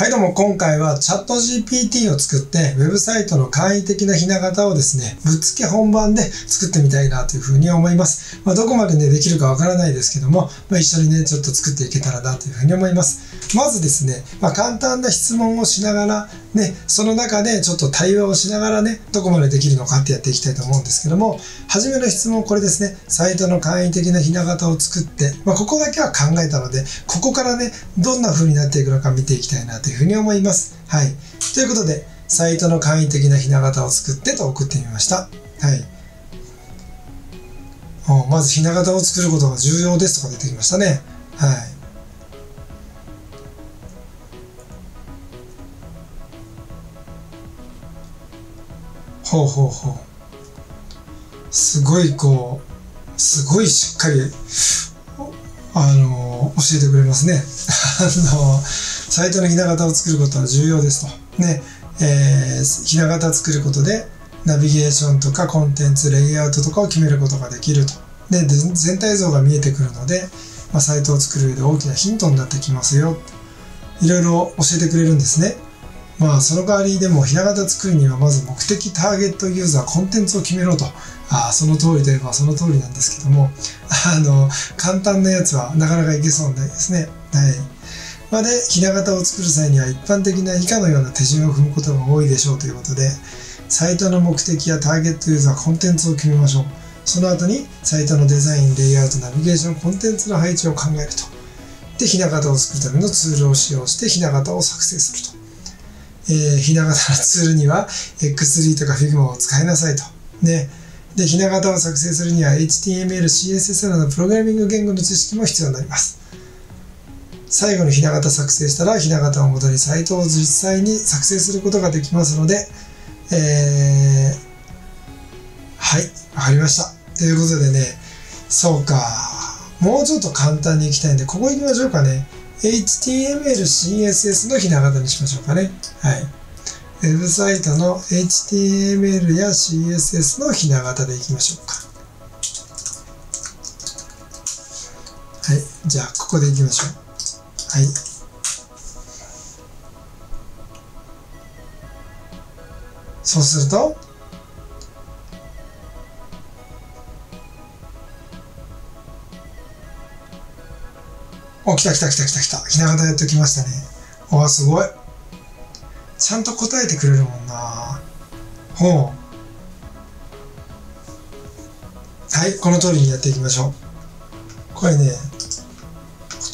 はいどうも今回はチャット GPT を作ってウェブサイトの簡易的なひな形をですねぶっつけ本番で作ってみたいなというふうに思います、まあ、どこまでねできるかわからないですけども、まあ、一緒にねちょっと作っていけたらなというふうに思います。まずですね、まあ、簡単な質問をしながらねその中でちょっと対話をしながらねどこまでできるのかってやっていきたいと思うんですけども初めの質問これですねサイトの簡易的なひな形を作って、ま、ここだけは考えたのでここからねどんな風になっていくのか見ていきたいなというふうに思います。はい。ということで、サイトの簡易的なひな形を作ってと送ってみました。はい。まずひな形を作ることが重要ですとか出てきましたね。はい。ほうほうほう。すごいこう、すごいしっかり、あの、教えてくれますね。あの、サイトのひな形を作ることは重要ですと。ね、えー、ひな形作ることで、ナビゲーションとかコンテンツ、レイアウトとかを決めることができると。で、全体像が見えてくるので、まあ、サイトを作る上で大きなヒントになってきますよ。いろいろ教えてくれるんですね。まあ、その代わりでも、ひな形作るにはまず目的ターゲットユーザー、コンテンツを決めろと。ああ、その通りといえばその通りなんですけども、あの、簡単なやつはなかなかいけそうないですね。はい。まで、ひな形を作る際には一般的な以下のような手順を踏むことが多いでしょうということで、サイトの目的やターゲットユーザー、コンテンツを決めましょう。その後に、サイトのデザイン、レイアウト、ナビゲーション、コンテンツの配置を考えると。で、ひな形を作るためのツールを使用して、ひな形を作成すると。えー、ひな形のツールには、X3 とか Figma を使いなさいと。ね。で、ひな形を作成するには、HTML、CSS などのプログラミング言語の知識も必要になります。最後にひな形作成したらひな形をもとにサイトを実際に作成することができますので、えー、はい、わかりました。ということでね、そうか、もうちょっと簡単にいきたいんで、ここ行きましょうかね。HTML、CSS のひな形にしましょうかね。はい。ウェブサイトの HTML や CSS のひな形でいきましょうか。はい。じゃあ、ここでいきましょう。はい。そうするとお来た来た来た来た来た。ひな形やってきましたね。おすごい。ちゃんと答えてくれるもんな。ほう。はいこの通りにやっていきましょう。これね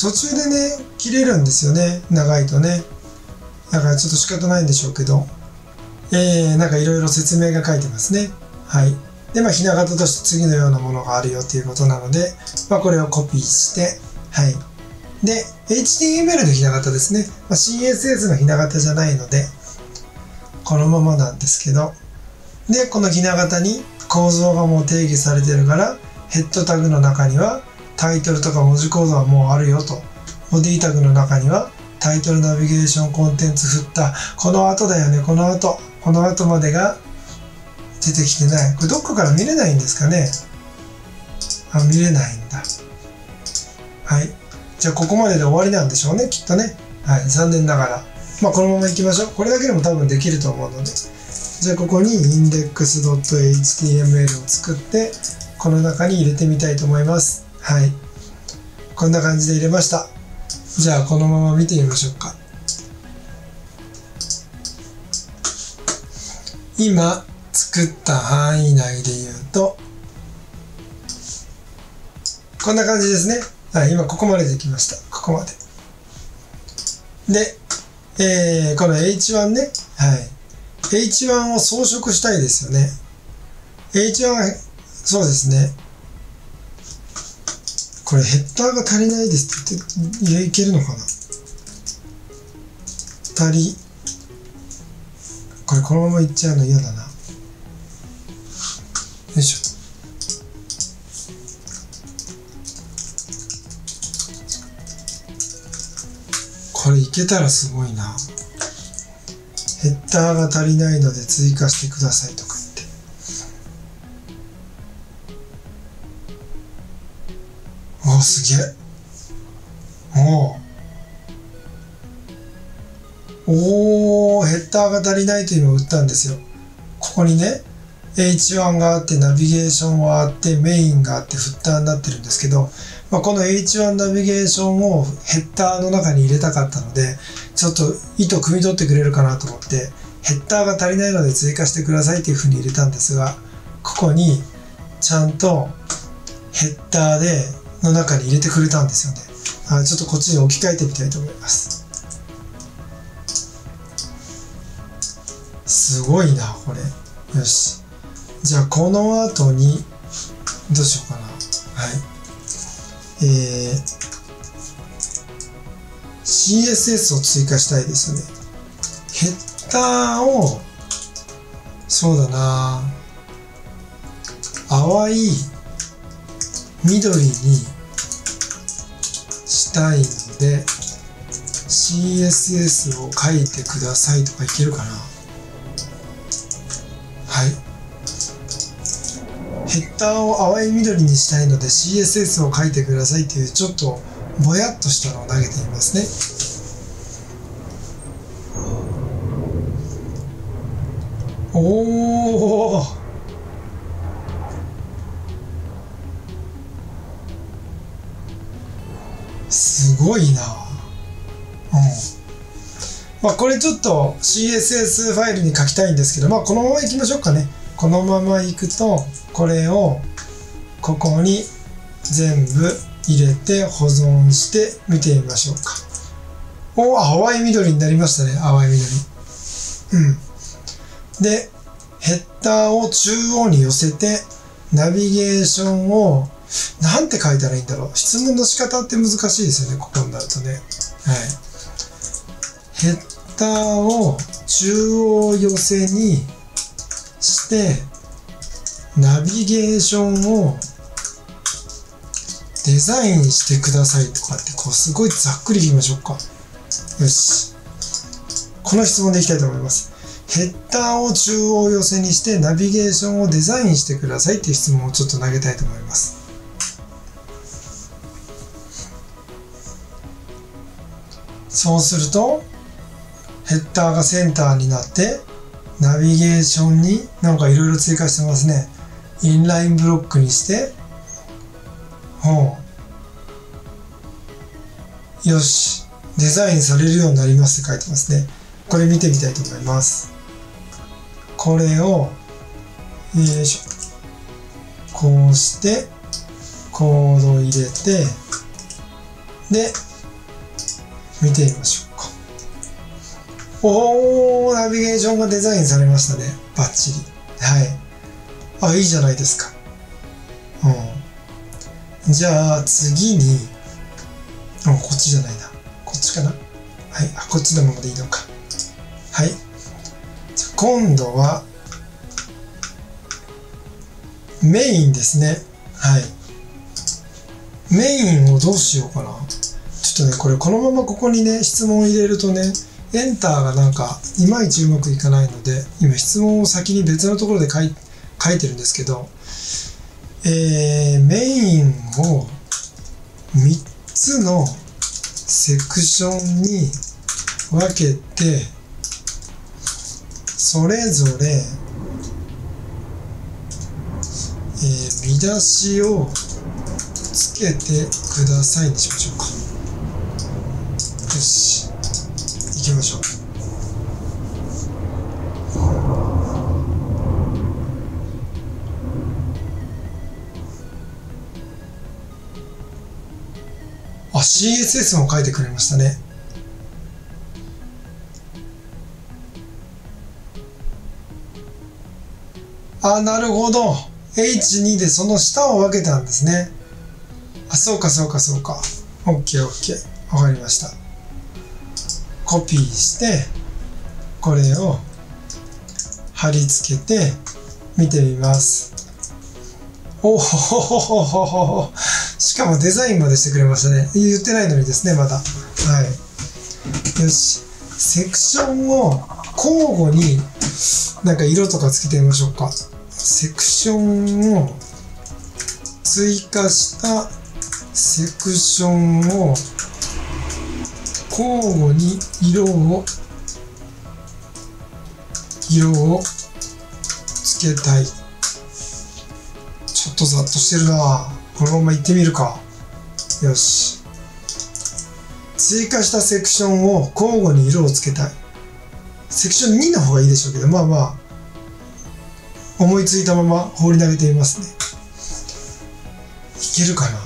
途中でね切れるんですよね。長いとね。だからちょっと仕方ないんでしょうけど。えー、なんかいろいろ説明が書いてますね。はい。でまあひな形として次のようなものがあるよっていうことなので、まあ、これをコピーして。はい。で HTML のひな形ですね、まあ、CSS のひな形じゃないのでこのままなんですけど。でこのひな形に構造がもう定義されてるからヘッドタグの中にはタイトルとか文字コードはもうあるよと。ボディタグの中にはタイトルナビゲーションコンテンツ振った。この後だよね、この後。この後までが出てきてない。これどっかから見れないんですかねあ、見れないんだ。はい。じゃあここまでで終わりなんでしょうね、きっとね。はい。残念ながら。まあこのまま行きましょう。これだけでも多分できると思うので。じゃあここに index.html を作って、この中に入れてみたいと思います。はい。こんな感じで入れました。じゃあ、このまま見てみましょうか。今、作った範囲内で言うと、こんな感じですね。はい、今ここまでできました。ここまで。で、えー、この H1 ね。はい。H1 を装飾したいですよね。H1、そうですね。これヘッダーが足りないですって言っていけるのかな？足りこれこのままいっちゃうの嫌だな。よいしょ。これいけたらすごいな。ヘッダーが足りないので追加してくださいと。おすげえおおー、ヘッダーが足りないと今打ったんですよ。ここにね、H1 があって、ナビゲーションはあって、メインがあって、フッターになってるんですけど、まあ、この H1 ナビゲーションをヘッダーの中に入れたかったので、ちょっと意図汲み取ってくれるかなと思って、ヘッダーが足りないので追加してくださいっていうふうに入れたんですが、ここにちゃんとヘッダーでの中に入れてくれたんですよね。あちょっとこっちに置き換えてみたいと思います。すごいな、これ。よし。じゃあ、この後に、どうしようかな。はい。えー、CSS を追加したいですよね。ヘッダーを、そうだな淡い緑にしたいので CSS を書いてくださいとかいけるかな。はい。ヘッダーを淡い緑にしたいので CSS を書いてくださいっていうちょっとぼやっとしたのを投げてみますね。まあこれちょっと CSS ファイルに書きたいんですけどまあこのままいきましょうかねこのままいくとこれをここに全部入れて保存して見てみましょうかお淡い緑になりましたね淡い緑うんでヘッダーを中央に寄せてナビゲーションをなんて書いたらいいんだろう。質問の仕方って難しいですよね、ここになるとね。はい。ヘッダーを中央寄せにして、ナビゲーションをデザインしてくださいとかって、こう、すごいざっくり言いましょうか。よし。この質問でいきたいと思います。ヘッダーを中央寄せにしてナビゲーションをデザインしてくださいっていう質問をちょっと投げたいと思います。そうするとヘッダーがセンターになってナビゲーションになんかいろいろ追加してますね。インラインブロックにしてほう。よし。デザインされるようになりますって書いてますね。これ見てみたいと思います。これをよいしょ。こうしてコードを入れてで見てみましょう。か。おー、ナビゲーションがデザインされましたね。バッチリ。はい。あ、いいじゃないですか。うん。じゃあ、次に、あ、こっちじゃないな。こっちかな。はい。あ、こっちのままでいいのか。はい。じゃ今度は、メインですね。はい。メインをどうしようかな。ちょっとね、これこのままここにね、質問を入れるとね、エンターがなんか、いまいちうまくいかないので、今質問を先に別のところで書い書いてるんですけど、えー、メインを3つのセクションに分けて、それぞれ、えー、見出しをつけてくださいにしましょうか。きましょう。あ CSS も書いてくれましたね。あなるほど。H2 でその下を分けたんですね。あそうかそうかそうか。OKOK わかりました。コピーしてこれを貼り付けて見てみます。おほほほほほほ。しかもデザインまでしてくれましたね。言ってないのにですねまだ。はい。よし。セクションを交互になんか色とかつけてみましょうか。セクションを追加したセクションを交互に色を色をつけたい。ちょっとざっとしてるな。このまま行ってみるか。よし。追加したセクションを交互に色をつけたい。セクション2の方がいいでしょうけどまあまあ思いついたまま放り投げてみますね。いけるかな？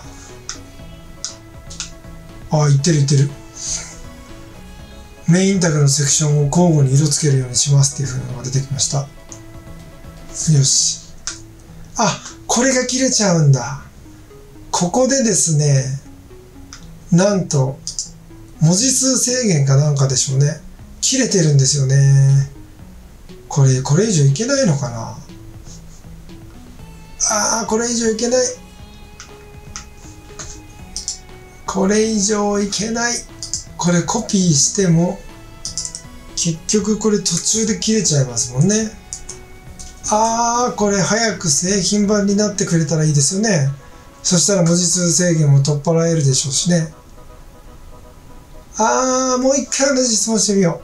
あいってるいってる。メインタグのセクションを交互に色つけるようにしますっていう風なのが出てきました。よし。あこれが切れちゃうんだ。ここでですねなんと文字数制限かなんかでしょうね。切れてるんですよね。これこれ以上いけないのかな。あーこれ以上いけない。これ以上いけない。これコピーしても結局これ途中で切れちゃいますもんね。あーこれ早く製品版になってくれたらいいですよね。そしたら文字数制限も取っ払えるでしょうしね。あーもう一回同じ質問してみよ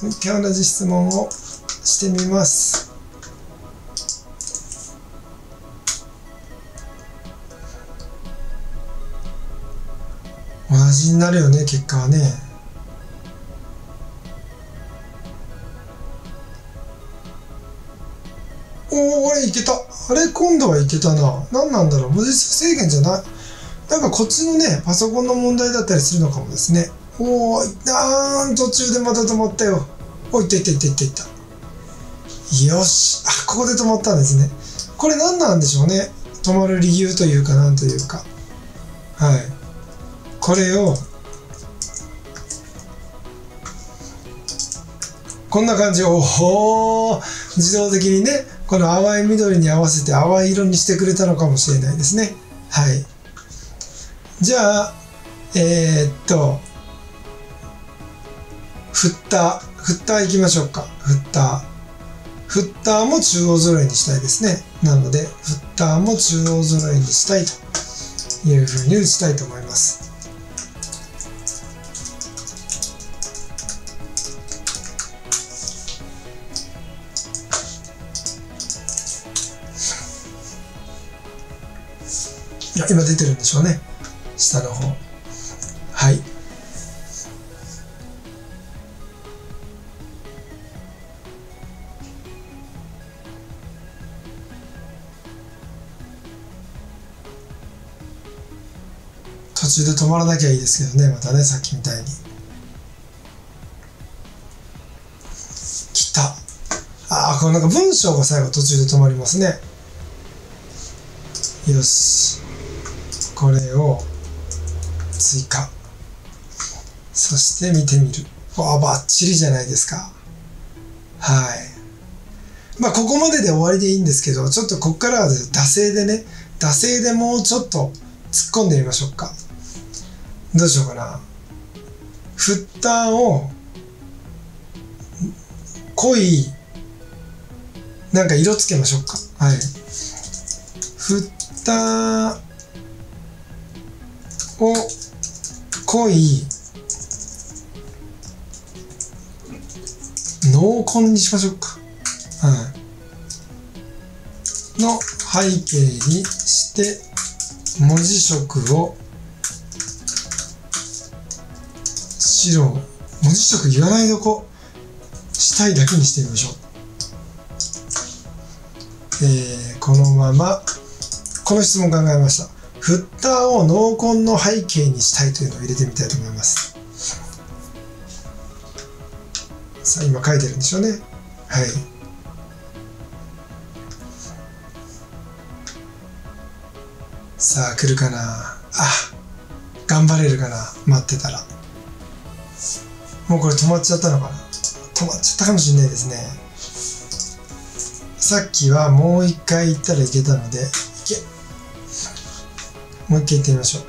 う。もう一回同じ質問をしてみます。同じになるよね結果はね。おおあれいけた。あれ今度はいけたな。何なんだろう。文字数制限じゃない。なんかこっちのねパソコンの問題だったりするのかもですね。おおあー途中でまた止まったよ。おいったいったいったいったいった。よし。あここで止まったんですね。これ何なんでしょうね。止まる理由というかなんというか。はい。これをこんな感じおお自動的にねこの淡い緑に合わせて淡い色にしてくれたのかもしれないですね。はい。じゃあえー、っとフッターフッター行きましょうか。フッターフッターも中央揃いにしたいですね。なのでフッターも中央揃いにしたいというふうに打ちたいと思います。今出てるんでしょうね。下の方。はい。途中で止まらなきゃいいですけどね。またねさっきみたいに。来た。ああこのなんか文章が最後途中で止まりますね。よし。これを追加。そして見てみる。わあバッチリじゃないですか。はい。まあここまでで終わりでいいんですけどちょっとこっからは惰性でね惰性でもうちょっと突っ込んでみましょうか。どうしようかな。フッターを濃いなんか色つけましょうか。はい。フッターを濃い濃紺にしましょうか。はい。の背景にして文字色を白文字色言わないどこしたいだけにしてみましょう。えー、このままこの質問考えました。フッターを濃紺の背景にしたいというのを入れてみたいと思います。さあ今書いてるんでしょうね。はい。さあ来るかな。あ頑張れるかな。待ってたら。もうこれ止まっちゃったのかな。止まっちゃったかもしれないですね。さっきはもう一回行ったらいけたので。もう一回行ってみましょう。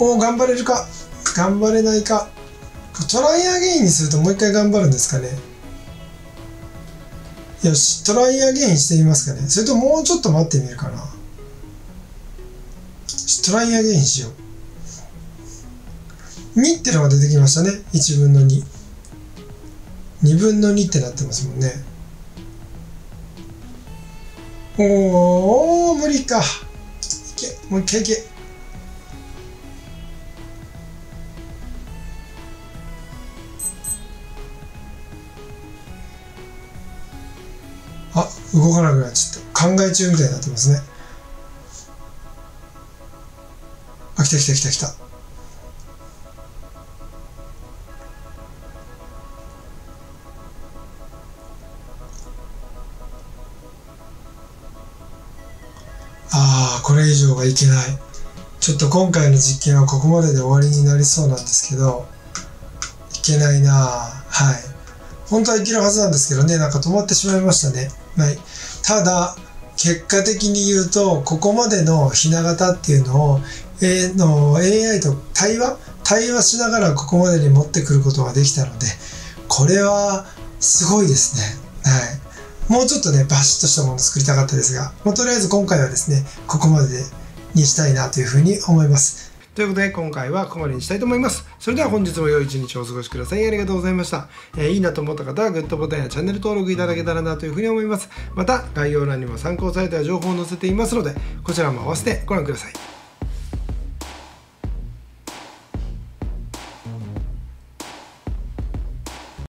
おお頑張れるか。頑張れないか。トライアゲインにするともう一回頑張るんですかね。よしトライアゲインしてみますかね。それともうちょっと待ってみるかな。トライアゲインしよう。2ってのが出てきましたね。1分の22分の2ってなってますもんね。おお無理か。いけもう一回いけ。あ動かなくなっちゃった。考え中みたいになってますね。あ来た来た来た来た。れ以上はいけない。ちょっと今回の実験はここまでで終わりになりそうなんですけどいけないなはい。本当はいけるはずなんですけどね。なんか止まってしまいましたね。はい。ただ結果的に言うとここまでのひな形っていうのを、A、の AI と対話？対話しながらここまでに持ってくることができたのでこれはすごいですね。はい。もうちょっとね、バシッとしたものを作りたかったですが、まあ、とりあえず今回はですね、ここまでにしたいなというふうに思います。ということで、今回はここまでにしたいと思います。それでは本日も良い一日をお過ごしください。ありがとうございました。えー、いいなと思った方はグッドボタンやチャンネル登録いただけたらなというふうに思います。また、概要欄にも参考された情報を載せていますので、こちらも合わせてご覧ください。